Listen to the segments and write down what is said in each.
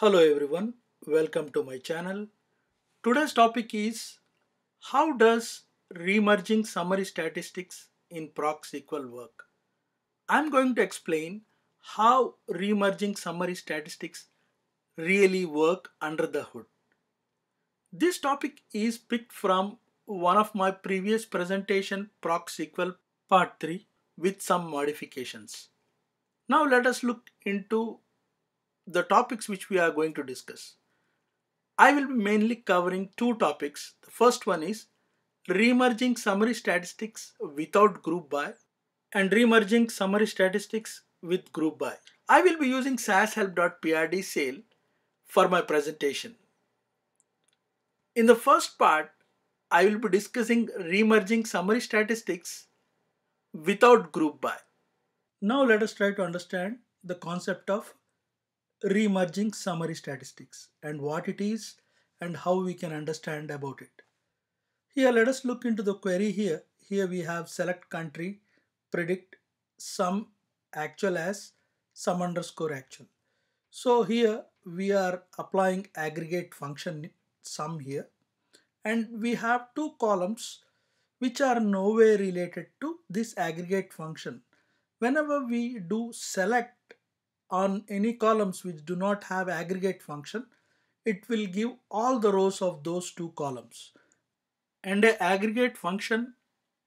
Hello everyone, welcome to my channel. Today's topic is how does remerging summary statistics in ProcSQL work? I'm going to explain how remerging summary statistics really work under the hood. This topic is picked from one of my previous presentation ProcSQL part 3 with some modifications. Now let us look into the topics which we are going to discuss. I will be mainly covering two topics. The first one is remerging summary statistics without group by and remerging summary statistics with group by. I will be using sashelp.prd sale for my presentation. In the first part, I will be discussing remerging summary statistics without group by. Now let us try to understand the concept of remerging summary statistics and what it is and how we can understand about it. Here let us look into the query here. Here we have select country, predict sum actual as sum underscore actual. So here we are applying aggregate function sum here and we have two columns which are nowhere related to this aggregate function. Whenever we do select on any columns which do not have aggregate function, it will give all the rows of those two columns. And a aggregate function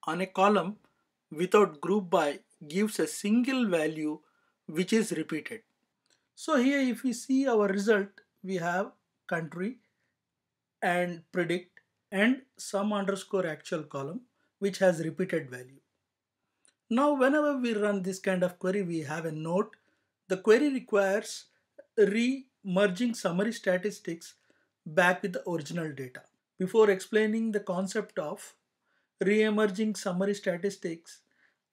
on a column without group by gives a single value which is repeated. So here if we see our result, we have country and predict and sum underscore actual column which has repeated value. Now whenever we run this kind of query, we have a note the query requires re-merging summary statistics back with the original data. Before explaining the concept of re-emerging summary statistics,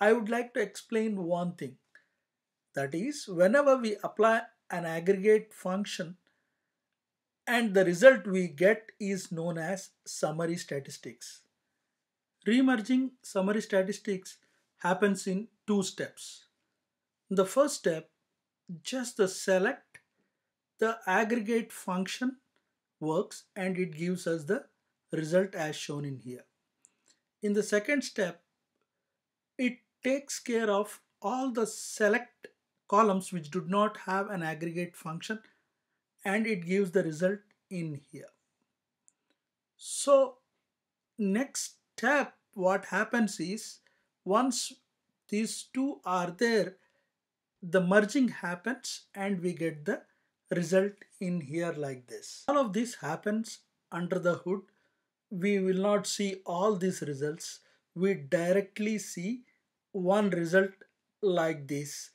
I would like to explain one thing. That is, whenever we apply an aggregate function and the result we get is known as summary statistics. Remerging summary statistics happens in two steps. The first step just the select the aggregate function works and it gives us the result as shown in here. In the second step, it takes care of all the select columns which do not have an aggregate function and it gives the result in here. So next step what happens is once these two are there the merging happens and we get the result in here like this. All of this happens under the hood. We will not see all these results. We directly see one result like this,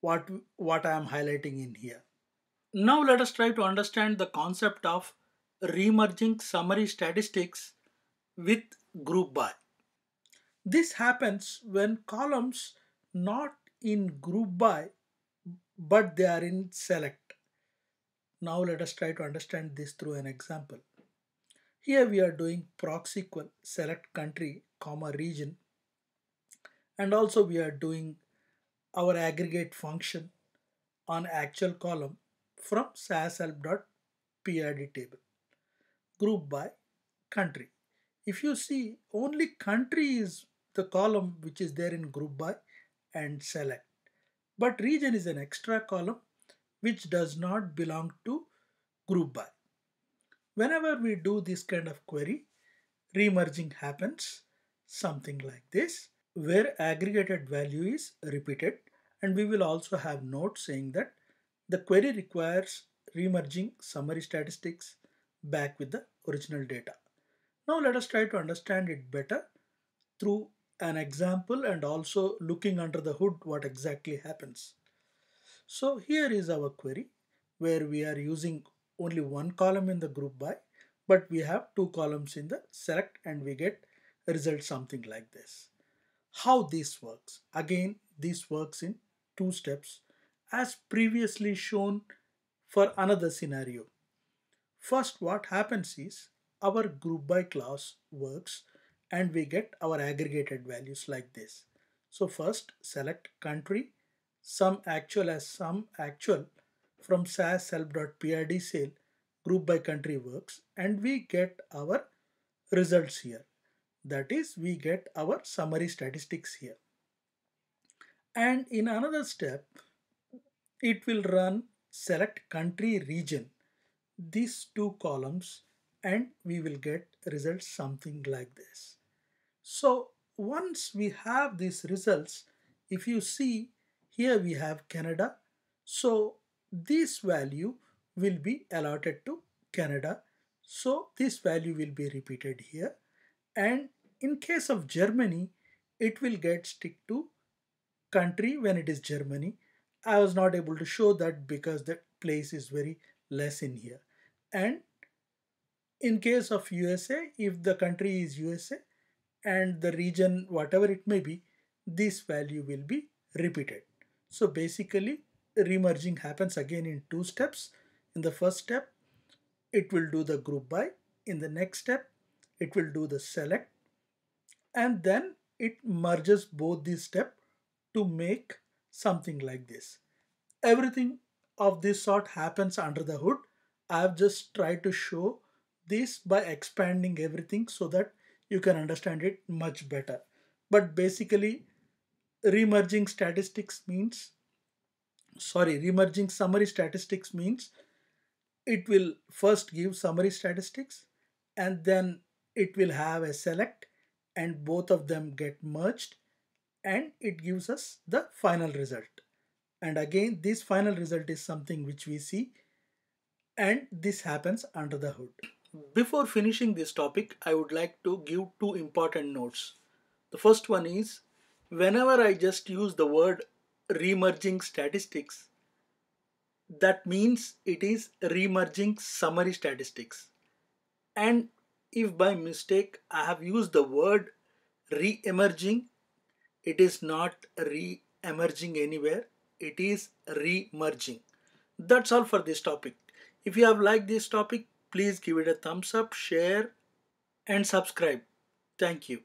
what, what I am highlighting in here. Now let us try to understand the concept of remerging summary statistics with group by. This happens when columns not in group by but they are in select. Now let us try to understand this through an example. Here we are doing ProcSQL select country comma region and also we are doing our aggregate function on actual column from sashelp.prd table group by country. If you see only country is the column which is there in group by and select. But region is an extra column which does not belong to group by. Whenever we do this kind of query, remerging happens something like this where aggregated value is repeated and we will also have note saying that the query requires remerging summary statistics back with the original data. Now let us try to understand it better through an example and also looking under the hood what exactly happens. So here is our query where we are using only one column in the group by but we have two columns in the select and we get result something like this. How this works? Again this works in two steps as previously shown for another scenario. First what happens is our group by clause works and we get our aggregated values like this. So first select country, sum actual as sum actual from SAS help.prd sale group by country works and we get our results here. That is we get our summary statistics here. And in another step, it will run select country region, these two columns and we will get results something like this. So once we have these results, if you see here we have Canada. So this value will be allotted to Canada. So this value will be repeated here. And in case of Germany, it will get stick to country when it is Germany. I was not able to show that because the place is very less in here. And in case of USA, if the country is USA and the region, whatever it may be, this value will be repeated. So basically remerging happens again in two steps. In the first step, it will do the group by. In the next step, it will do the select and then it merges both these steps to make something like this. Everything of this sort happens under the hood. I have just tried to show this by expanding everything so that you can understand it much better. But basically remerging statistics means sorry remerging summary statistics means it will first give summary statistics and then it will have a select and both of them get merged and it gives us the final result and again this final result is something which we see and this happens under the hood. Before finishing this topic I would like to give two important notes. The first one is whenever I just use the word remerging statistics, that means it is remerging summary statistics. And if by mistake I have used the word re-emerging, it is not re-emerging anywhere, it is re-merging. That's all for this topic. If you have liked this topic, please give it a thumbs up, share and subscribe. Thank you.